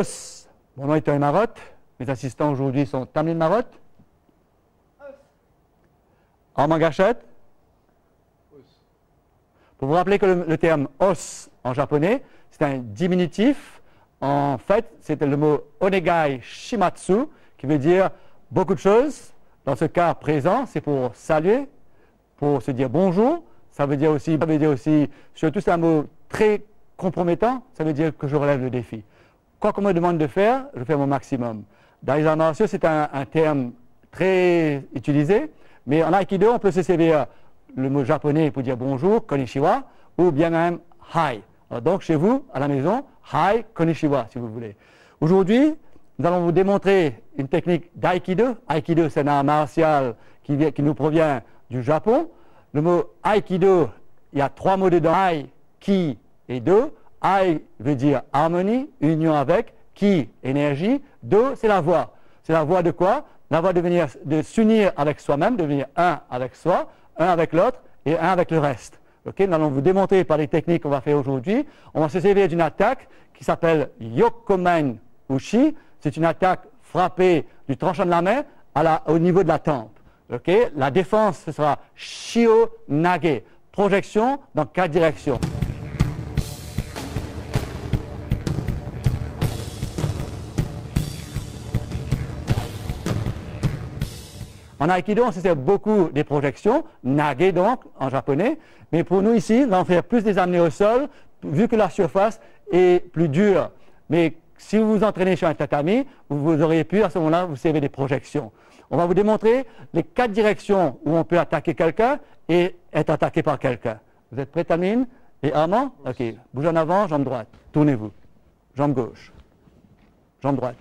Os. Mon nom est Tony Marotte. Mes assistants aujourd'hui sont Tamlin Marotte. Armand Gachette. Pour vous rappeler que le, le terme os en japonais, c'est un diminutif. En fait, c'était le mot onegai shimatsu, qui veut dire beaucoup de choses. Dans ce cas présent, c'est pour saluer, pour se dire bonjour. Ça veut dire aussi, ça veut dire aussi, surtout c'est un mot très compromettant, ça veut dire que je relève le défi. Quoi qu'on me demande de faire, je fais mon maximum. Dans les arts martiaux, c'est un, terme très utilisé, mais en Aikido, on peut se servir le mot japonais pour dire bonjour, konnichiwa, ou bien même hi. Donc chez vous, à la maison, hi, konnichiwa, si vous voulez. Aujourd'hui, nous allons vous démontrer une technique d'aïkido. Aikido, c'est un art martial qui nous provient du Japon. Le mot aikido, il y a trois mots dedans, ai, ki et do. Ai veut dire harmonie, union avec, ki, énergie, do, c'est la voix. C'est la voix de quoi? La voix de, venir, de s'unir avec soi-même, de devenir un avec soi, un avec l'autre et un avec le reste. Ok, nous allons vous démontrer par les techniques qu'on va faire aujourd'hui. On va se servir d'une attaque qui s'appelle Yokomen Ushi. C'est une attaque frappée du tranchant de la main au niveau de la tempe. Ok, la défense, ce sera Shio Nage, projection dans quatre directions. En Aikido, on se sert beaucoup des projections, nage donc, en japonais, mais pour nous ici, on va en faire plus des amener au sol, vu que la surface est plus dure. Mais si vous vous entraînez sur un tatami, vous, vous auriez pu à ce moment-là vous servir des projections. On va vous démontrer les quatre directions où on peut attaquer quelqu'un et être attaqué par quelqu'un. Vous êtes prêts, Tamine Et Armand Ok. Bouge en avant, jambe droite. Tournez-vous. Jambe gauche. Jambe droite.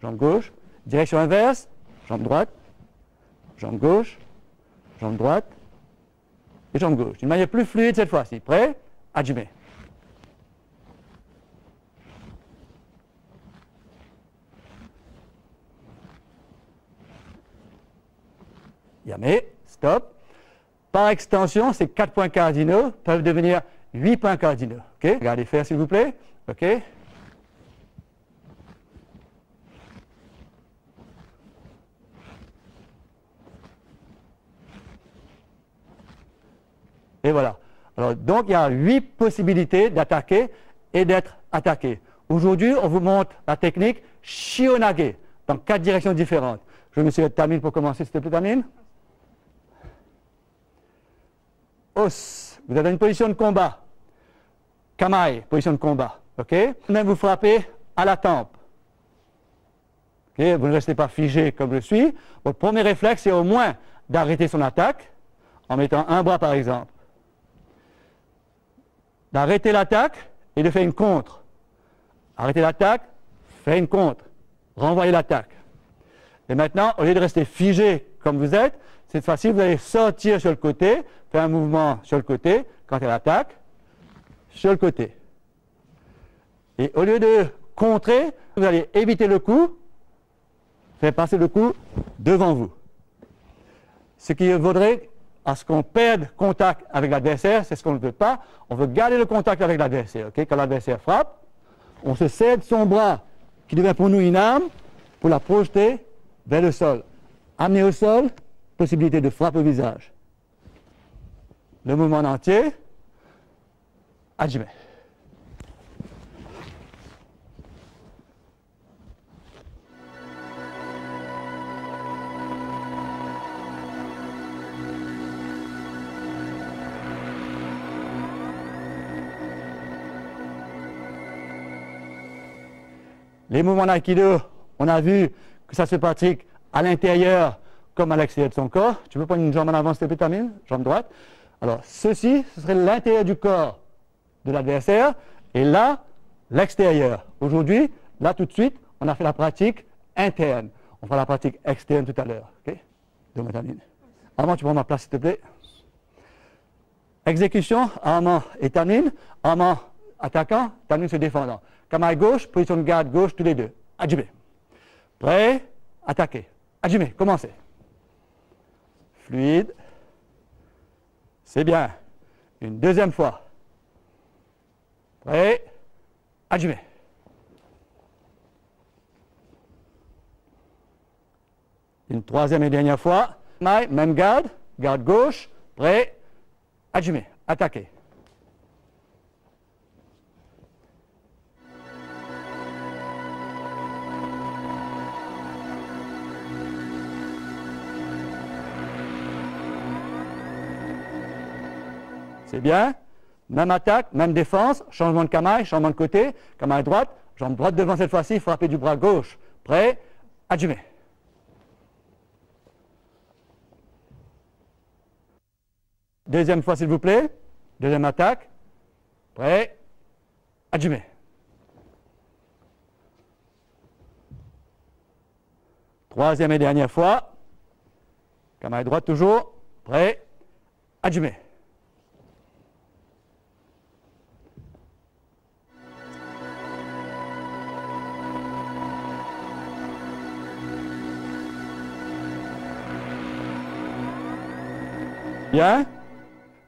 Jambe gauche. Direction inverse. Jambe droite. Jambe gauche. Jambe droite. Et jambe gauche. D'une manière plus fluide cette fois-ci. Prêt? Hajime. Yame. Stop. Par extension, ces quatre points cardinaux peuvent devenir huit points cardinaux. Regardez faire s'il vous plaît. Et voilà. Alors, donc, il y a huit possibilités d'attaquer et d'être attaqué. Aujourd'hui, on vous montre la technique Shionage dans quatre directions différentes. Je me suis Tamine pour commencer, s'il te plaît, Tamine. Os. Vous êtes dans une position de combat. Kamae, position de combat. OK? Même vous frappez à la tempe. Vous ne restez pas figé comme je suis. Votre premier réflexe, c'est au moins d'arrêter son attaque en mettant un bras, par exemple d'arrêter l'attaque et de faire une contre. Arrêter l'attaque, faire une contre. Renvoyer l'attaque. Et maintenant, au lieu de rester figé comme vous êtes, cette fois-ci, vous allez sortir sur le côté, faire un mouvement sur le côté quand elle attaque, sur le côté. Et au lieu de contrer, vous allez éviter le coup, faire passer le coup devant vous. Ce qui vaudrait à ce qu'on perde contact avec l'adversaire, c'est ce qu'on ne veut pas. On veut garder le contact avec l'adversaire. Quand l'adversaire frappe, on se cède son bras, qui devient pour nous une arme, pour la projeter vers le sol. Amener au sol, possibilité de frappe au visage. Le mouvement en entier, Hajime. Les mouvements d'aïkido, on a vu que ça se pratique à l'intérieur comme à l'extérieur de son corps. Tu peux prendre une jambe en avant, s'il te Jambe droite. Alors, ceci, ce serait l'intérieur du corps de l'adversaire. Et là, l'extérieur. Aujourd'hui, là, tout de suite, on a fait la pratique interne. On fera la pratique externe tout à l'heure. OK? Tamine. Armand, tu prends ma place, s'il te plaît. Exécution, Armand et Tamine. Armand attaquant, Tamine se défendant. Camaille gauche, position de garde gauche, tous les deux. Adjumé. Prêt, attaquez. Adjumé, commencez. Fluide. C'est bien. Une deuxième fois. Prêt, adjumé. Une troisième et dernière fois. Maille, même garde, garde gauche, prêt, adjumé, attaquez. C'est bien. Même attaque, même défense, changement de camaille, changement de côté, camaille droite, jambe droite devant cette fois-ci, frapper du bras gauche. Prêt, adjumé. Deuxième fois, s'il vous plaît. Deuxième attaque. Prêt, adjumé. Troisième et dernière fois. Camaille droite toujours. Prêt, adjumé. Bien.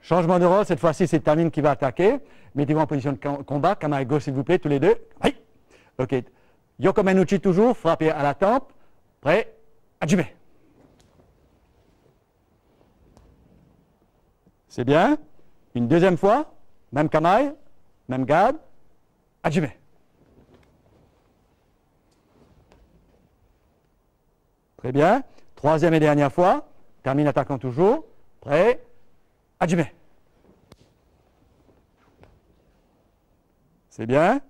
Changement de rôle, cette fois-ci c'est Tamine qui va attaquer. Mettez-vous en position de combat, gauche s'il vous plaît, tous les deux. Oui. Ok. Yoko Menuchi toujours, frappé à la tempe. Prêt, adjumé. C'est bien. Une deuxième fois, même camaille, même garde, adjumé. Très bien. Troisième et dernière fois, termine attaquant toujours. Prêt Adjumé. C'est bien?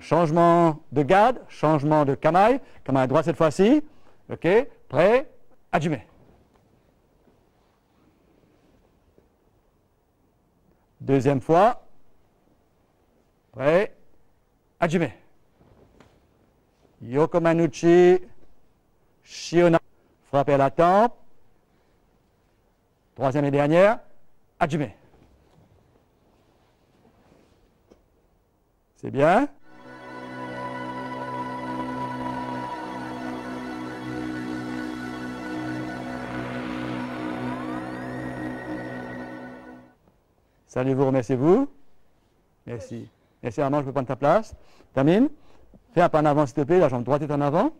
Changement de garde, changement de camaille. Camaille droite cette fois-ci. OK Prêt Adjumé. Deuxième fois. Prêt? Hajime. Yoko Manucci, Shiona, frappez à la tempe. Troisième et dernière, Hajime. C'est bien? Salut, vous remerciez-vous. Merci. Merci Armand, je peux prendre ta place. Termine. Fais un pas en avant, s'il te plaît. La jambe droite est en avant.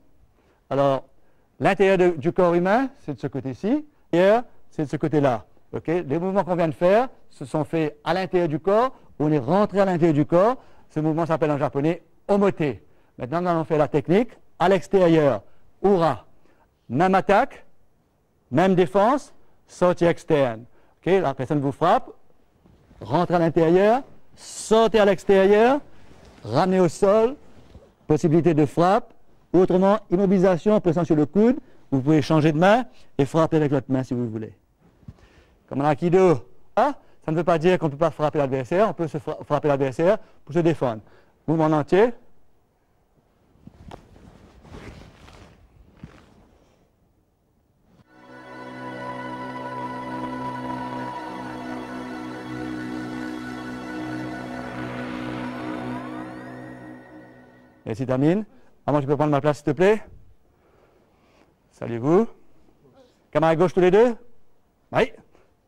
Alors, l'intérieur du corps humain, c'est de ce côté-ci. L'intérieur, c'est de ce côté-là. Ok? Les mouvements qu'on vient de faire se sont faits à l'intérieur du corps. On est rentré à l'intérieur du corps. Ce mouvement s'appelle en japonais omote. Maintenant, nous allons faire la technique à l'extérieur. Ura. Même attaque, même défense, sortie externe. Ok? La personne vous frappe, rentre à l'intérieur, sortez à l'extérieur, ramenez au sol, possibilité de frappe, autrement, immobilisation, pression sur le coude, vous pouvez changer de main et frapper avec l'autre main si vous voulez. Comme en Aikido, ah, ça ne veut pas dire qu'on ne peut pas frapper l'adversaire, on peut se frapper l'adversaire pour se défendre. Mouvement entier, Merci Tamine. moi, je peux prendre ma place, s'il te plaît? Salut-vous. Camarade gauche tous les deux? Oui.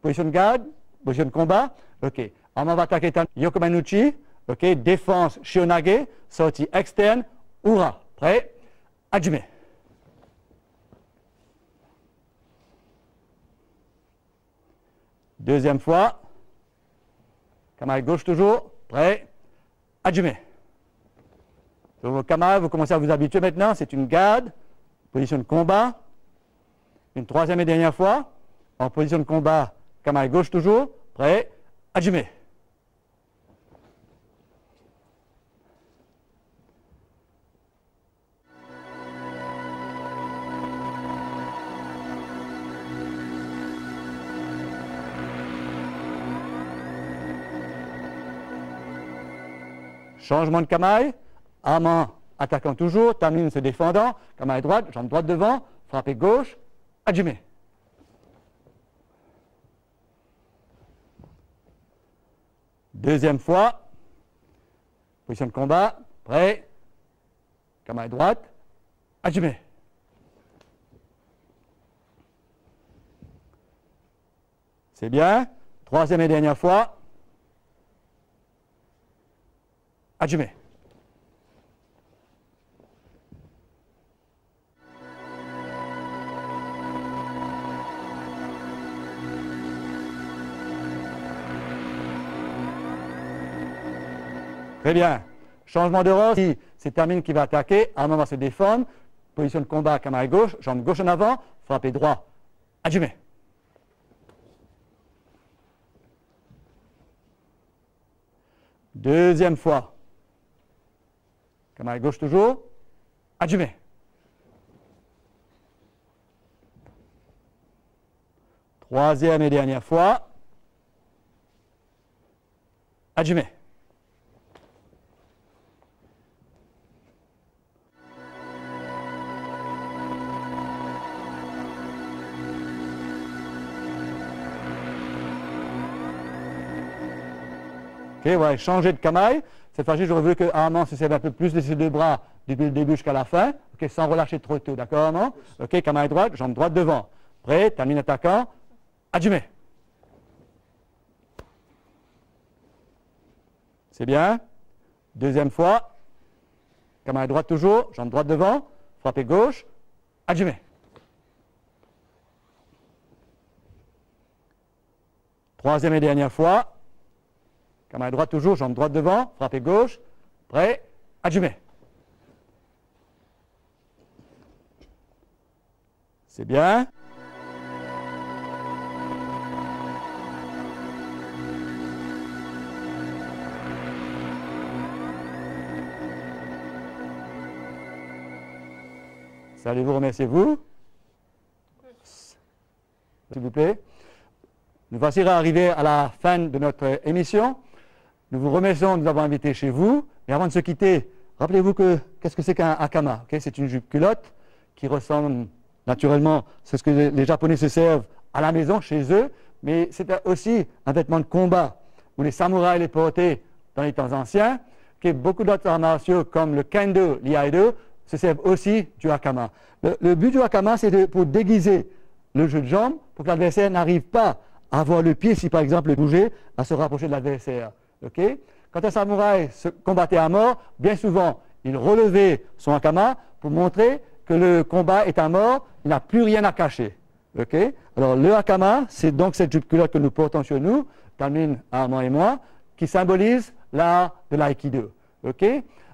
Position de garde, position de combat. OK. On va attaquer Yoko Manucci. OK. Défense Shionage. Sortie externe. Ura. Prêt Adjume. Deuxième fois. Camarade gauche toujours. Prêt Adjume. Vos camarades, vous commencez à vous habituer maintenant, c'est une garde, position de combat. Une troisième et dernière fois, en position de combat, camarade gauche toujours, prêt, adjumé. Changement de camaille. Amant attaquant toujours, Tamine se défendant, à droite, jambe droite devant, frappé gauche, adjumé. Deuxième fois, position de combat, prêt, à droite, adjumé. C'est bien. Troisième et dernière fois. Adjumé. Très bien. Changement de rôle. Si c'est Termine qui va attaquer, un moment se défendre. Position de combat, caméra gauche, jambe gauche en avant, frapper droit. Adjumé. Deuxième fois. Caméra gauche toujours. Adjumé. Troisième et dernière fois. Adjumé. Ok, ouais, changer de camaille. Cette fois-ci, j'aurais voulu que Armand se serve un peu plus de ses deux bras depuis le début jusqu'à la fin, ok, sans relâcher trop tôt, d'accord Ok, camaille droite, jambe droite devant. Prêt, termine attaquant, adjumé. C'est bien. Deuxième fois, camaille droite toujours, jambe droite devant, frappez gauche, adjumé. Troisième et dernière fois, Caméra droite toujours, jambe droite devant, frappez gauche, prêt, adjumé. C'est bien. Salut-vous, remerciez-vous. S'il vous plaît. Nous voici arrivés à la fin de notre émission. Nous vous remercions de nous avoir invités chez vous. Et avant de se quitter, rappelez-vous que qu'est-ce que c'est qu'un hakama C'est une jupe culotte qui ressemble naturellement à ce que les Japonais se servent à la maison, chez eux, mais c'est aussi un vêtement de combat où les samouraïs les portaient dans les temps anciens, que beaucoup d'autres arts martiaux comme le kendo, l'iaido, se servent aussi du hakama. Le, but du hakama, c'est pour déguiser le jeu de jambes pour que l'adversaire n'arrive pas à avoir le pied, si par exemple le bouger, à se rapprocher de l'adversaire. Quand un samouraï se combattait à mort, bien souvent, il relevait son hakama pour montrer que le combat est à mort, il n'a plus rien à cacher. Alors le hakama, c'est donc cette jupe culotte que nous portons sur nous, Talmine, Armand et moi, qui symbolise l'art de l'aïkido.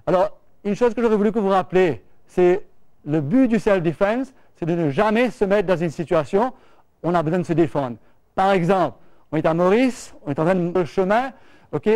Alors, une chose que j'aurais voulu que vous rappelez, c'est le but du self-defense, c'est de ne jamais se mettre dans une situation où on a besoin de se défendre. Par exemple, on est à Maurice, on est en train de chemin,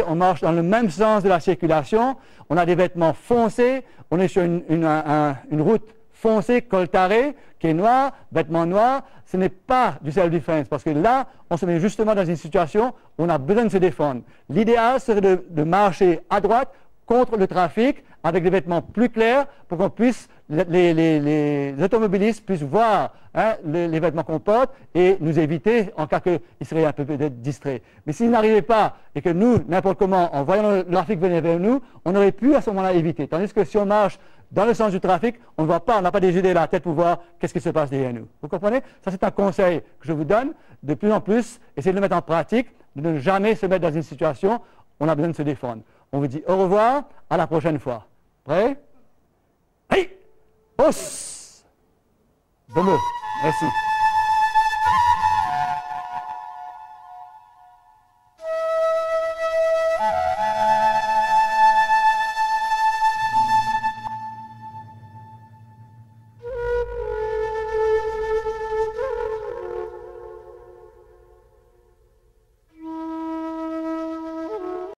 on marche dans le même sens de la circulation, on a des vêtements foncés, on est sur une, route foncée, coltarée, qui est noire, vêtements noirs, ce n'est pas du self-defense, parce que là, on se met justement dans une situation où on a besoin de se défendre. L'idéal serait de marcher à droite contre le trafic avec des vêtements plus clairs pour qu'on puisse, les, automobilistes puissent voir hein, les, vêtements qu'on porte et nous éviter en cas qu'ils seraient un peu distraits. Mais s'ils n'arrivaient pas et que nous, n'importe comment, en voyant le trafic venir vers nous, on aurait pu à ce moment-là éviter. Tandis que si on marche dans le sens du trafic, on ne voit pas, on n'a pas des idées à la tête pour voir qu'est-ce qui se passe derrière nous. Vous comprenez? Ça, c'est un conseil que je vous donne. De plus en plus, essayez de le mettre en pratique, de ne jamais se mettre dans une situation où on a besoin de se défendre. On vous dit au revoir, à la prochaine fois. Prêt? Hey Os Bon. Merci.